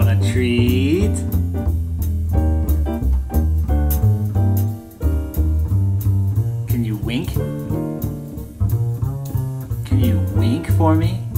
want a treat. Can you wink? Can you wink for me?